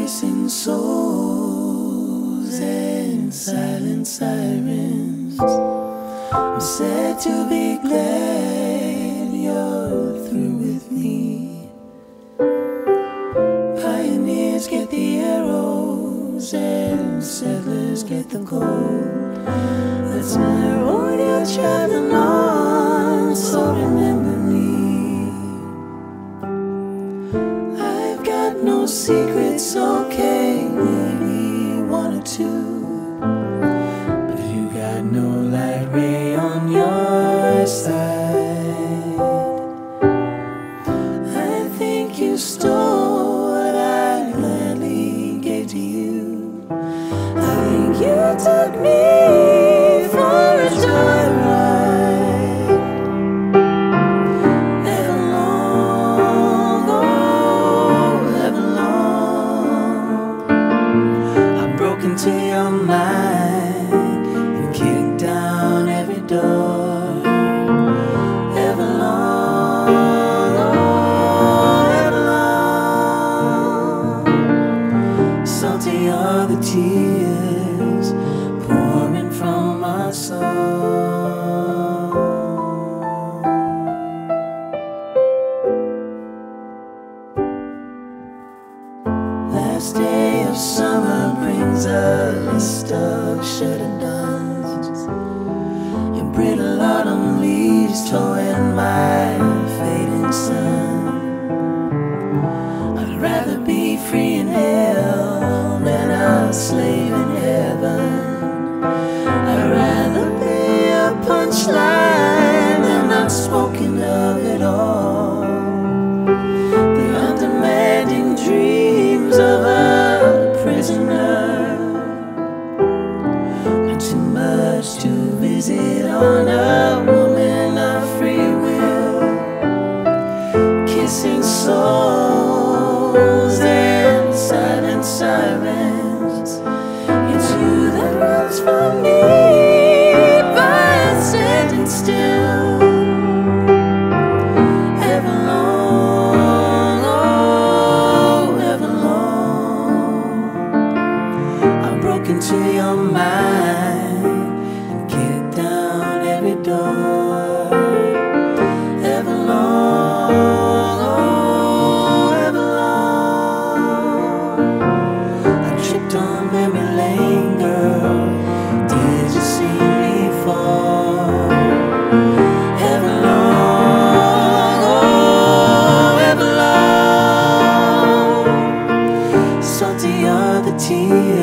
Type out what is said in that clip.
kissing souls and silent sirens. I'm sad to be glad you're through with me. Pioneers get the arrows and settlers get the gold. That's my you're traveling on, so no secrets, okay, maybe one or two. But you got no light ray on your side. I think you stole what I gladly gave to you. I think you took me Last day of summer brings a list of should have done's. Your brittle autumn leaves towing my fading sun. I'd rather be free in hell than a slave in heaven. I'd rather be a punchline than not spoken of at all. Sirens. dia.